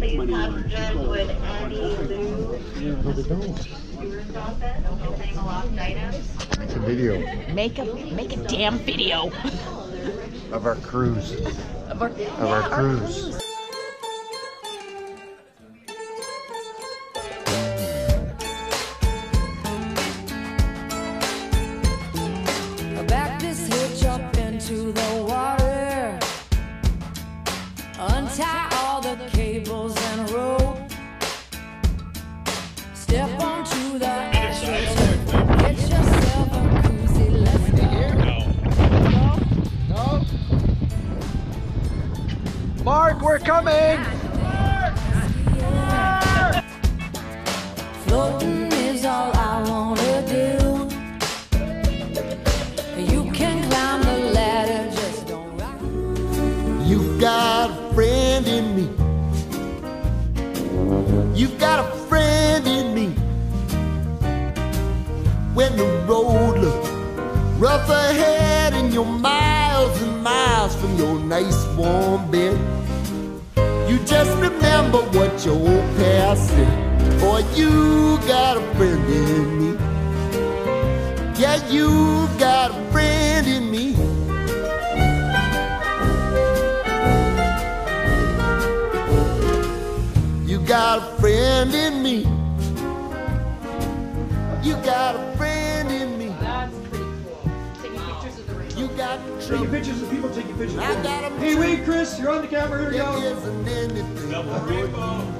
make money on people. Would Andy Lou Yeah, no, they don't. Office opening a lost items? It's a video Make a make a damn video of our cruise. of our, Of our cruise. Is all I wanna do. You can climb the ladder, just don't rock. You've got a friend in me. You've got a friend in me. When the road looks rough ahead and you're miles and miles from your nice warm bed, you just remember what your old past said. Boy, you got a friend in me. Yeah, you got a friend in me. You got a friend in me. You got a friend in me. That's pretty cool. Taking pictures of the rainbow. You got Taking pictures of people taking pictures. I got a Hey, wait, Chris, you're on the camera. Here we go. isn't anything Double I rainbow.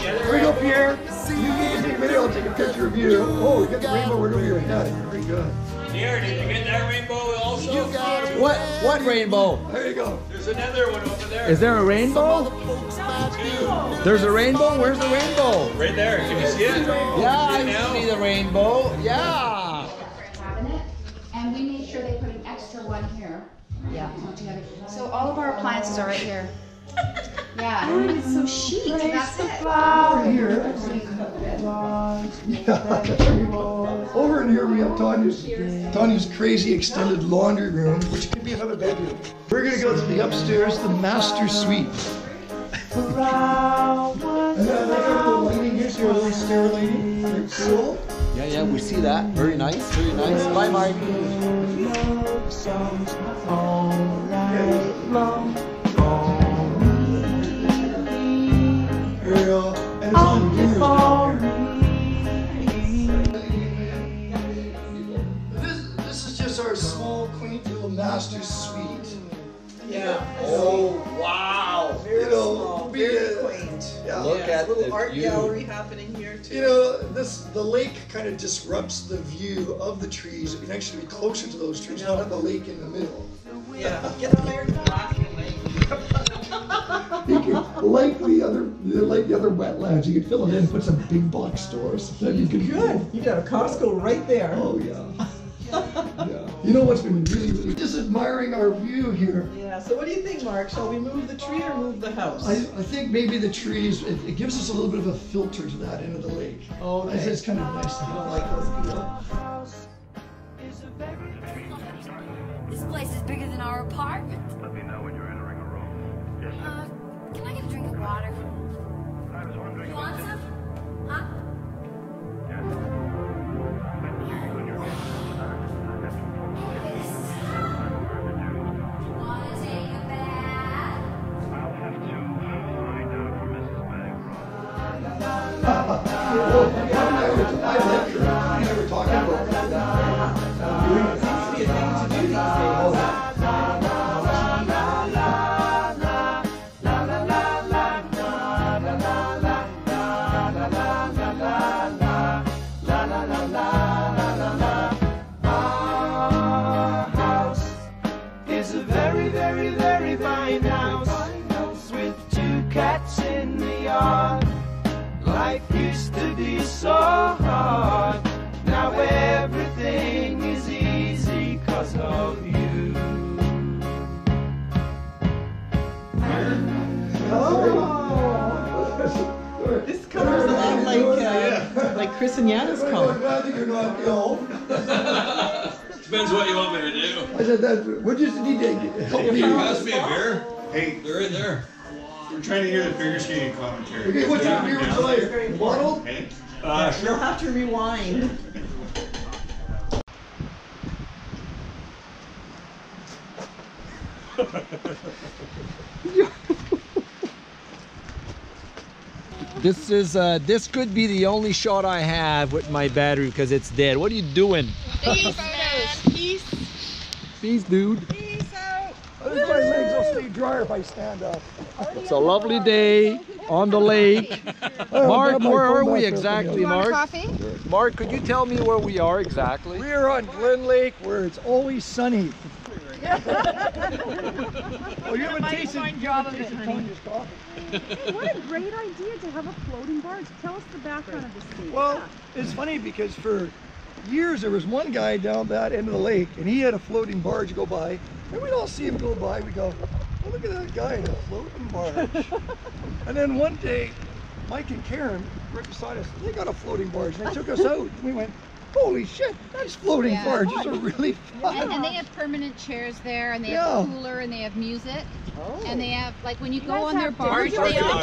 Wouldn't do for you. We stick Here we Pierre. You can take a video. I'll take a picture of you. Oh, we got the rainbow right over your head. Very good. Here, did you get that rainbow also? You got a What what rainbow? There you go. There's another one over there. Is there a rainbow? folks might be There's a rainbow? Where's the rainbow? Right there. Can you see it? Yeah, I now? see the rainbow. Yeah. and we made sure they put an extra one here. Yeah. So all of our appliances are right here. Yeah. It's so chic. That's it. Over here. Over in here we have Tanya's, Tanya's crazy extended laundry room, which could be another bedroom. We're gonna go to the upstairs, the master suite. And then I like the lighting here, so a little stair lighting. Very cool. Yeah, yeah, we see that. Very nice, very nice. Bye, Mark. Little master suite. Yeah. Oh, wow. You know, we, Very uh, quaint. yeah. Look Yeah, at little the art view. gallery happening here too. You know, this the lake kind of disrupts the view of the trees. We can actually be closer to those trees, not have the lake in the middle. yeah. Get the American flag. You could, like the other, like the other wetlands, you could fill it in, put some big box stores. Then you could Good. You got a Costco right there. Oh yeah. Yeah. You know what's been really, really just admiring our view here. Yeah. So what do you think, Mark? Shall we move the tree or move the house? I, I think maybe the trees, it, it gives us a little bit of a filter to that end of the lake. Oh, It's, it's kind of nice to I don't like those people. This place is bigger than our apartment. Let me know when you're entering a room. Yes, Uh, can I get a drink of water? I was wondering. You want some? Huh? Wanna This color's a lot like uh, like Chris and Yana's I'm color. glad that you're not ill. Depends what you want me to do. I said that. What just did you take? Help me. Pass me a beer. Hey, they're right there. We're trying to hear the figure skating commentary. Okay, what's your beer would you like? Bottle? Hey? Uh, You'll have to rewind. This is uh, this could be the only shot I have with my battery because it's dead. What are you doing? Peace, man. Peace. Peace, dude. Peace out. my legs will stay drier if I stand up. It's a lovely day on the lake. Mark, where are we exactly, You Mark? Coffee? Mark, could you tell me where we are exactly? We are on Glen Lake where it's always sunny. Oh, you haven't tasted, you haven't tasted Tanya's coffee. Hey, what a great idea to have a floating barge. Tell us the background of this thing. Well, it's funny because for years there was one guy down that end of the lake and he had a floating barge go by and we'd all see him go by. We go, oh, look at that guy in a floating barge. and then one day, Mike and Karen right beside us, they got a floating barge and they took us out. And we went, holy shit, those floating Yeah. barges are really fun. And, and they have permanent chairs there, and they Yeah. have a cooler, and they have music, Oh. and they have like when you, You go on their have barge, they Working all on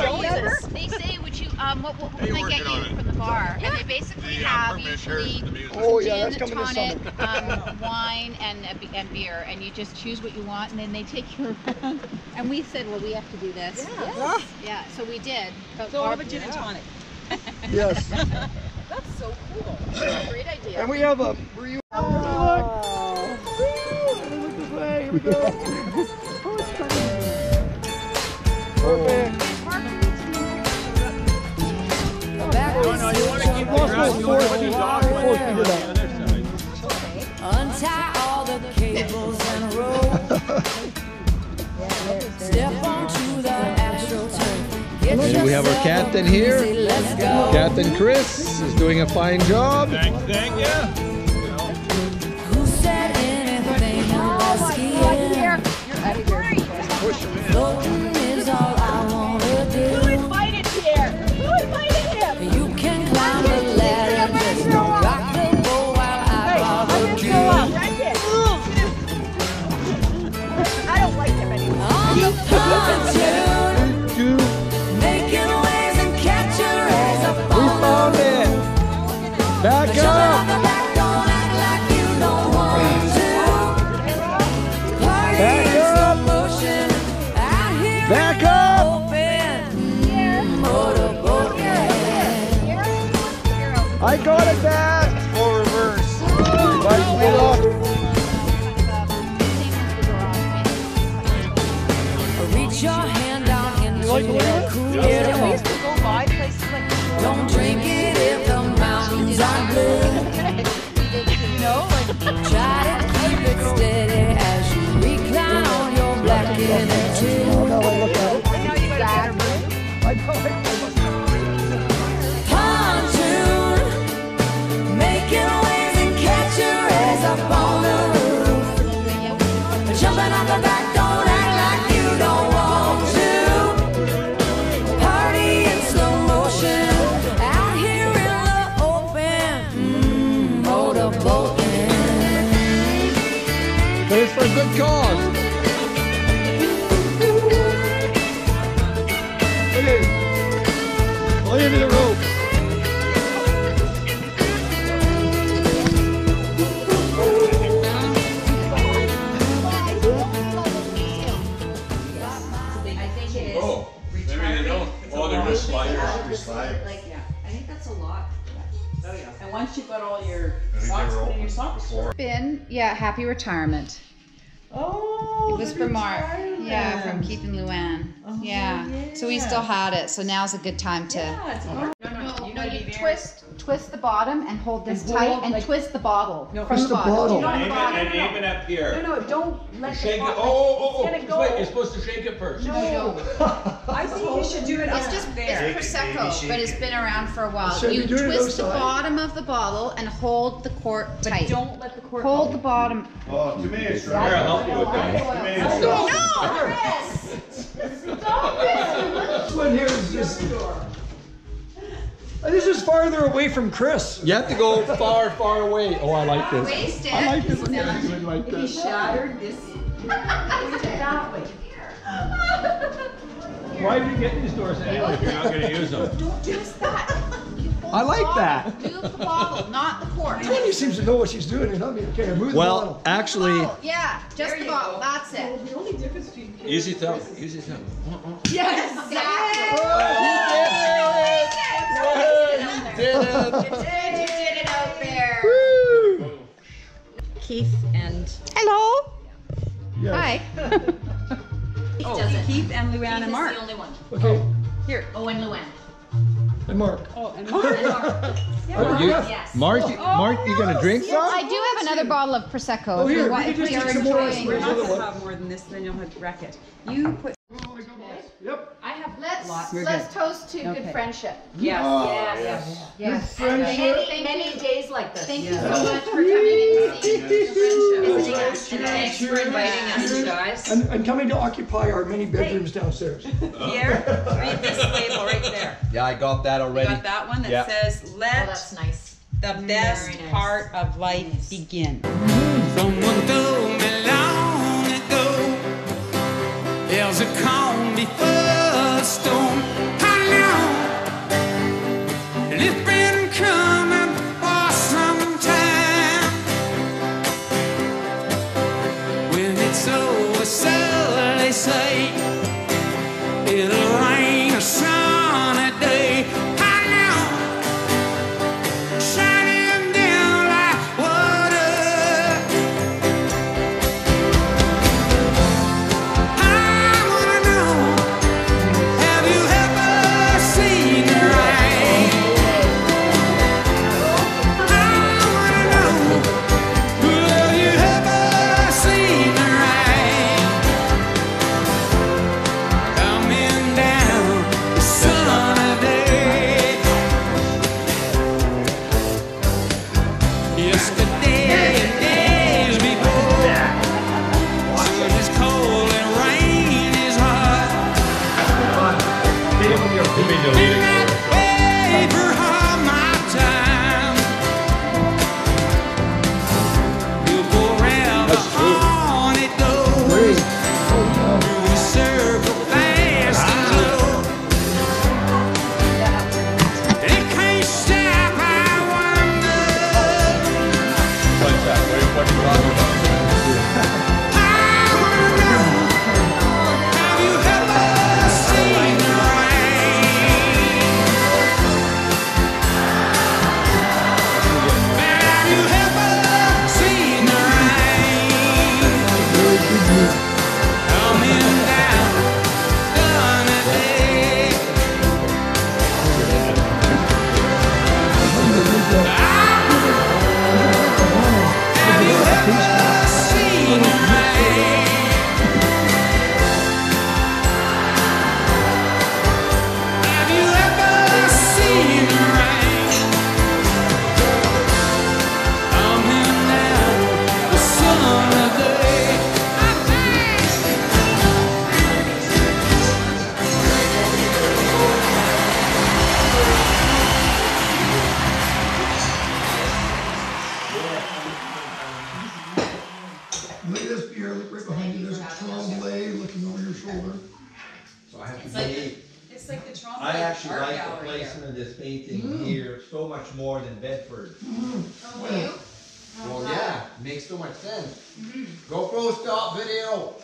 They say, "Would you um what, what, what can I get you from the bar?" And they basically have usually Oh, yeah, that's gin, coming tonic, summer. um, wine, and a and beer, and you just choose what you want, and then they take you around. And we said, "Well, we have to do this." Yes. Yeah, so we did. So I'll have a gin and tonic. Yes. That's so cool. Great idea. And we have a, were you? Oh. Look this way, here we go. Perfect. No, no, you want to keep Lost my four feet. Four feet of that. Untie all the cables and rope. Step onto the astroturf. Get And we have our captain here. breezy, Let's go. Captain Chris is doing a fine job. Thank, thank you. Okay. Lay into the rope. Oh, maybe they don't. Oh, they're just sliders. Like, yeah, I think that's a lot. Oh, yeah. And once you've got all your socks put in your socks. Been yeah, happy retirement. Oh, It was the for Mark. Yeah, from retirement. Keith and Luann. Oh, yeah. So we still had it. So now's a good time to. Yeah, it's hard. Oh, no, no, No, you no, gotta you be very- twist, twist the bottom and hold this And tight hold, and like- twist the bottle No, from twist the the bottom. bottle. Not the Aim it, bottom. and aim it up here. No, no, don't let the Shake it. bottle- Oh, oh, oh, It's oh. gonna Wait, you're supposed to shake it first. No, I think you should do it It's up just there. it's prosecco, but it's been around for a while. So you you do it twist the outside? bottom of the bottle and hold the cork But tight. don't let the cork hold go. the bottom. Oh, to me it's right. Here, I'll help you with that. To me it's This one here is just. This is farther away from Chris. You have to go far, far away. Oh, I like this. Waste it. I like this. It's I'm gonna do it like He this. shattered this. Um, Why do you get these doors anyway if you're not gonna use them? Don't twist that. I like that. Do the bottle, not the cork. Tony seems to know what she's doing and not me. Okay, move the Well, bottle. actually, Oh, yeah, just the bottle. That's it. The only difference between Easy thumb, easy thumb. Yes, exactly. Did did, you did it out there. Keith and Hello. Yes. Hi. oh, Keith and Luann and Mark. the only one. Okay, Here. Oh, and Luann. and Mark. Oh, and Mark. Oh, you, Yes. Mark, Mark, you gonna drink some? I do have another bottle of prosecco. Oh, here, we take some more enjoying- We're not gonna have more than this, then you'll have wreck it. You put. Yep. I have let's Lots. We're let's good. toast to Okay. good friendship. Yes. Yes. Oh, yes. Good friendship. Many, many days like this. Thank you so much for coming and seeing Isn't us. it? And thanks for inviting us, you guys. And, and coming to occupy our many bedrooms downstairs. Here, read this label right there. Yeah, I got that You already. got that one that Yeah. says, Oh, let that's nice. the best nice. part of life begin. Someone told me long ago There's a calm before a Look at this beer, look right behind you, there's a Tremblay looking over your shoulder. So I have to It's like, say, it's like the Trump I actually art like the gallery here. placement of this painting Mm. here so much more than Bedford. Oh, you? Well, yeah, makes so much sense. GoPro stop video.